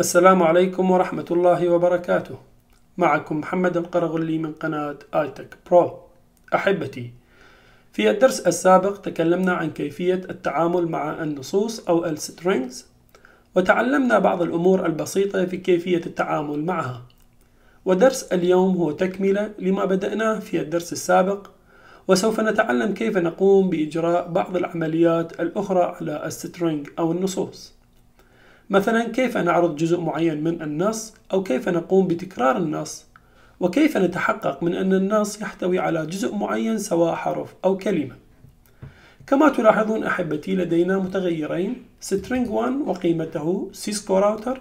السلام عليكم ورحمة الله وبركاته. معكم محمد القرغلي من قناة iTech Pro. أحبتي في الدرس السابق تكلمنا عن كيفية التعامل مع النصوص أو ال strings وتعلمنا بعض الأمور البسيطة في كيفية التعامل معها. ودرس اليوم هو تكملة لما بدأناه في الدرس السابق وسوف نتعلم كيف نقوم بإجراء بعض العمليات الأخرى على ال string أو النصوص. مثلا كيف نعرض جزء معين من النص أو كيف نقوم بتكرار النص؟ وكيف نتحقق من أن النص يحتوي على جزء معين سواء حرف أو كلمة؟ كما تلاحظون أحبتي لدينا متغيرين. String 1 وقيمته Cisco router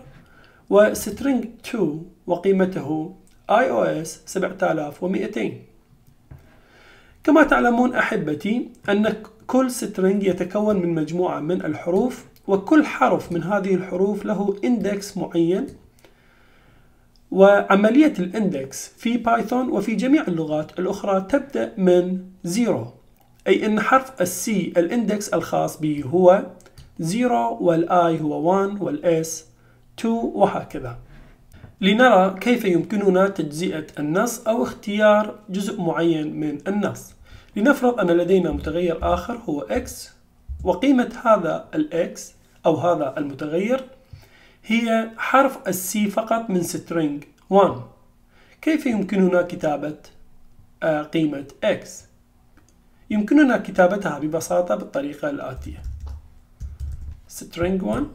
و string 2 وقيمته iOS 7200 كما تعلمون أحبتي أن كل string يتكون من مجموعة من الحروف وكل حرف من هذه الحروف له index معين. وعملية ال index في Python وفي جميع اللغات الأخرى تبدأ من zero أي أن حرف ال C ال index الخاص به هو zero وال I هو 1 وال S 2 وهكذا. لنرى كيف يمكننا تجزئة النص أو اختيار جزء معين من النص. لنفرض أن لدينا متغير آخر هو x وقيمة هذا ال x أو هذا المتغير هي حرف ال C فقط من string 1 كيف يمكننا كتابة قيمة x يمكننا كتابتها ببساطة بالطريقة الآتية. string 1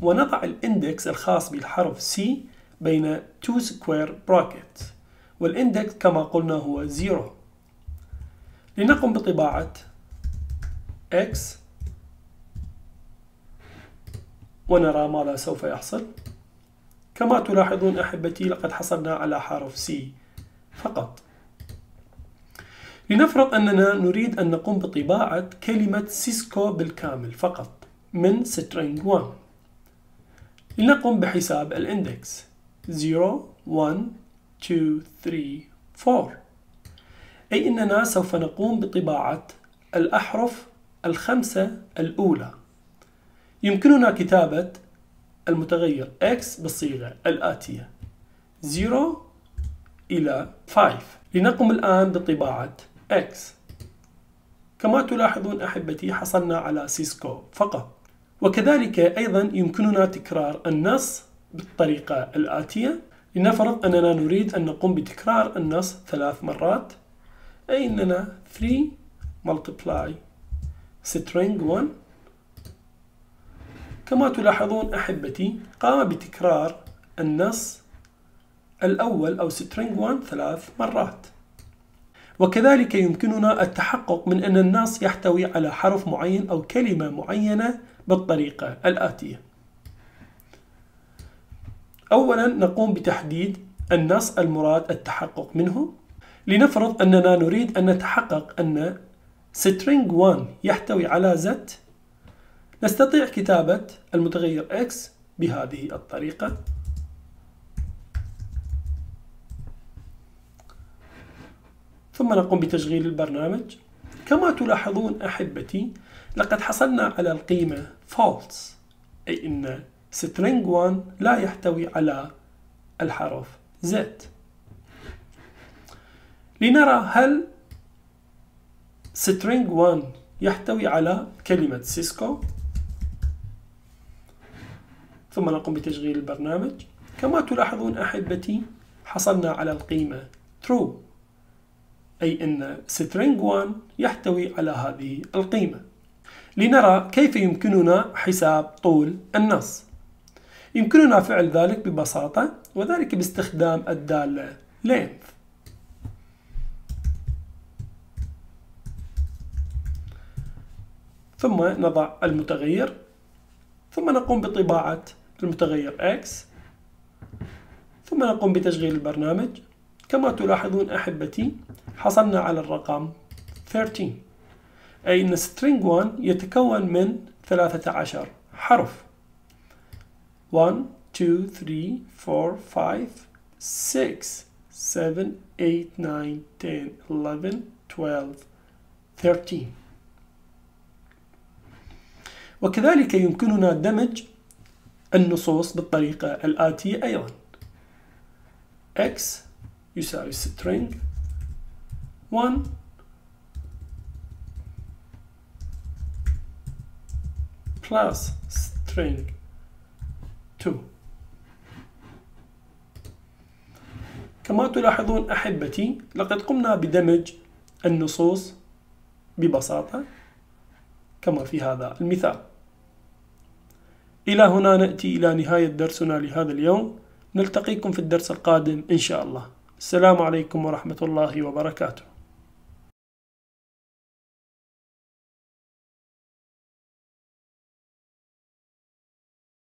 ونضع ال index الخاص بالحرف C بين 2 square brackets. وال index كما قلنا هو 0 لنقم بطباعة x ونرى ماذا سوف يحصل. كما تلاحظون أحبتي لقد حصلنا على حرف C فقط. لنفرض أننا نريد أن نقوم بطباعة كلمة Cisco بالكامل فقط من string 1 لنقوم بحساب ال index. 0 1 2 3 4 أي أننا سوف نقوم بطباعة الأحرف الخمسة الأولى. يمكننا كتابة المتغير x بالصيغة الآتية. 0 إلى 5 لنقم الآن بطباعة x. كما تلاحظون أحبتي حصلنا على Cisco فقط. وكذلك أيضا يمكننا تكرار النص بالطريقة الآتية. لنفرض أننا نريد أن نقوم بتكرار النص ثلاث مرات. أي أننا 3 multiply string 1 كما تلاحظون أحبتي قام بتكرار النص الأول أو string 1 ثلاث مرات. وكذلك يمكننا التحقق من أن النص يحتوي على حرف معين أو كلمة معينة بالطريقة الآتية. أولا نقوم بتحديد النص المراد التحقق منه. لنفرض أننا نريد أن نتحقق أن string 1 يحتوي على z. نستطيع كتابة المتغير x بهذه الطريقة. ثم نقوم بتشغيل البرنامج. كما تلاحظون أحبتي لقد حصلنا على القيمة false أي أن string 1 لا يحتوي على الحرف z. لنرى هل string 1 يحتوي على كلمة سيسكو ثم نقوم بتشغيل البرنامج. كما تلاحظون أحبتي حصلنا على القيمة true أي أن string 1 يحتوي على هذه القيمة. لنرى كيف يمكننا حساب طول النص. يمكننا فعل ذلك ببساطة وذلك باستخدام الدالة length. ثم نضع المتغير ثم نقوم بطباعة المتغير x ثم نقوم بتشغيل البرنامج. كما تلاحظون أحبتي حصلنا على الرقم 13 أي أن string 1 يتكون من 13 حرف. 1 2 3 4 5 6 7 8 9 10 11 12 13 وكذلك يمكننا دمج النصوص بالطريقة الآتية أيضا. X يساوي string 1 plus string 2 كما تلاحظون أحبتي لقد قمنا بدمج النصوص ببساطة كما في هذا المثال. إلى هنا نأتي إلى نهاية درسنا لهذا اليوم. نلتقيكم في الدرس القادم إن شاء الله. السلام عليكم ورحمة الله وبركاته.